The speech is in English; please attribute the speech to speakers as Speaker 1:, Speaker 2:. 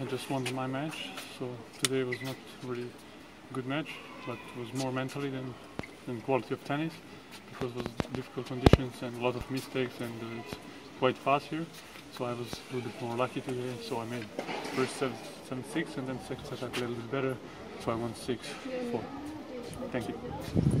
Speaker 1: I just won my match, so today was not really good match, but it was more mentally than, than quality of tennis because it was difficult conditions and a lot of mistakes and uh, it's quite fast here. So I was a little bit more lucky today. So I made first set 7-6 and then second set I played a little bit better. So I won 6-4. Thank you.